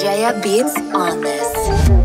Jaya Beats on this.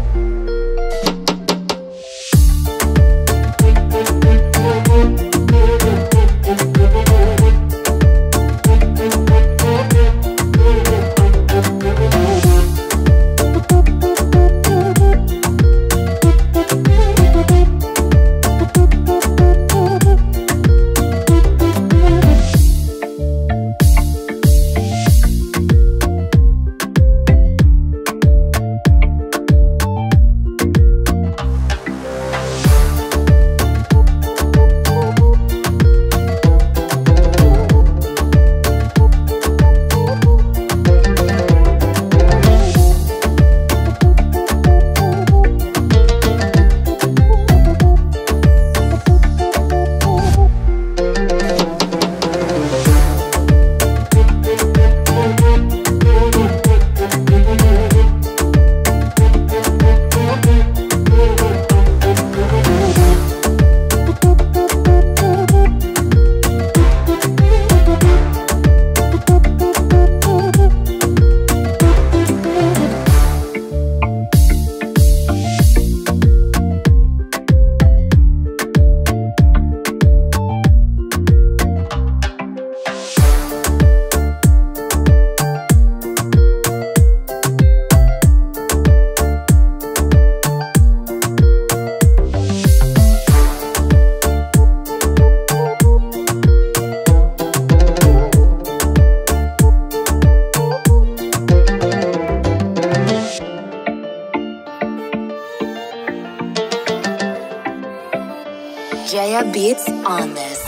Jaya Beats on this.